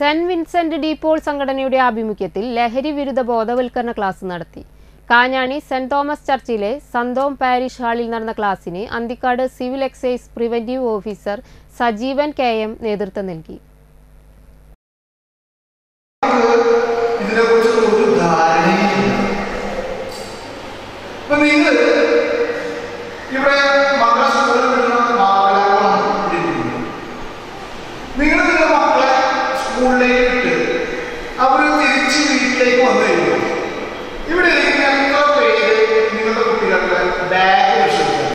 Saint Vincent de Paul സംഘടനയുടെ ആഭിമുഖ്യത്തിൽ ലഹരി വിരുദ്ധ ബോധവൽക്കരണ ക്ലാസ് നടത്തി. കാഞ്ഞാണി സെന്റ് തോമസ് ചർച്ചിലെ സന്തോം പാരിഷ് ഹാളിൽ നടന്ന ക്ലാസ്സിന് Anthikad civil excise preventive officer Sajeevan K M നേതൃത്വം നൽകി. ഇവിടെ മദ്രാസ് നിങ്ങൾ നിങ്ങളുടെ മക്കളെ സ്കൂളിലേക്ക്